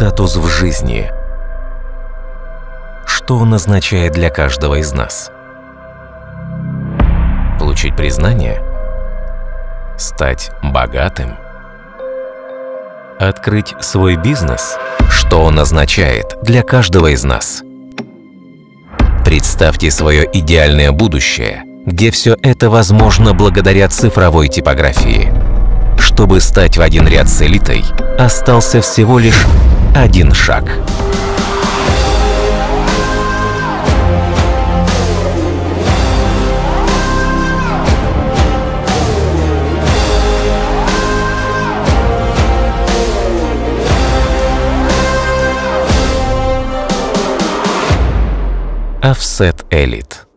статус в жизни. Что он означает для каждого из нас? Получить признание? Стать богатым? Открыть свой бизнес? Что он означает для каждого из нас? Представьте свое идеальное будущее, где все это возможно благодаря цифровой типографии. Чтобы стать в один ряд с элитой, остался всего лишь один шаг. Offset Elite